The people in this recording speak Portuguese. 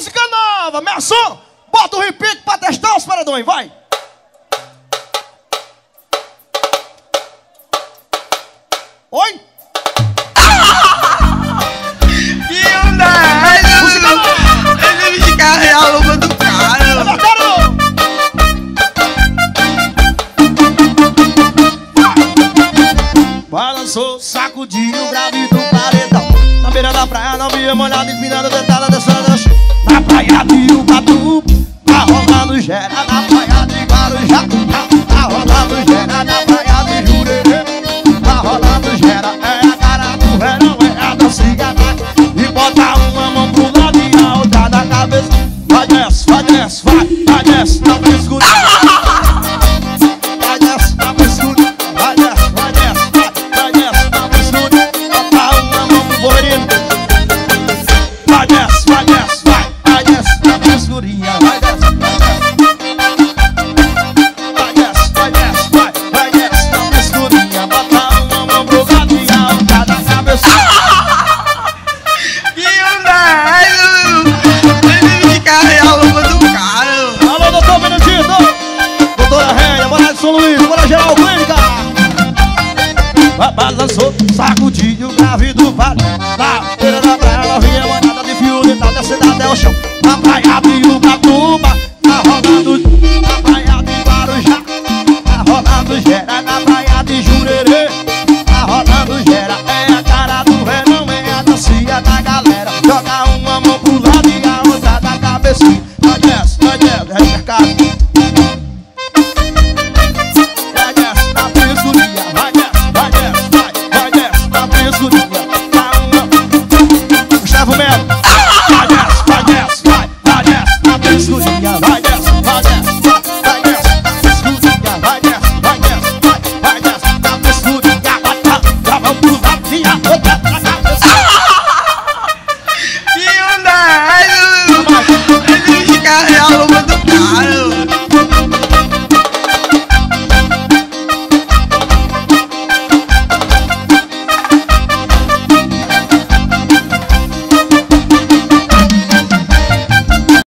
música nova, meu som. Bota o repique pra testar os paredões, vai. Oi? Balançou, sacudiu, grave do paredão. Na beira da praia, não via molhada, empinando, dentada, chão Na praia de Ubatu, tá rolando gera Na praia de Guarujá, tá, rolando gera Na praia de Jurerê, tá rolando gera É a cara do verão, é a da cigarra E bota uma mão pro lado e a outra na cabeça. Vai desce, vai desce, vai, vai desce, na pescuda Vai pescurinha Vai desce, vai desce Vai desce, vai desce, na chão de abre uma tumba tá Na roda. Na praia de Guarujá Na rodando Gera Na praia de Jurerê Na rodando Gera É a cara do verão É a dancinha da galera Joga uma mão pro lado e a